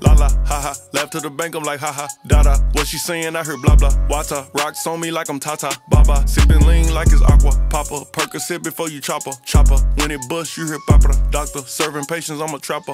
la, la, ha ha. Left to the bank, I'm like, ha ha, da da. What she saying, I heard blah blah. wata. rocks on me like I'm Tata, Baba. Sipping lean like it's aqua, Papa. Percocet before you chopper, chopper. When it bust, you hear papa. Doctor, serving patients, I'm a trapper.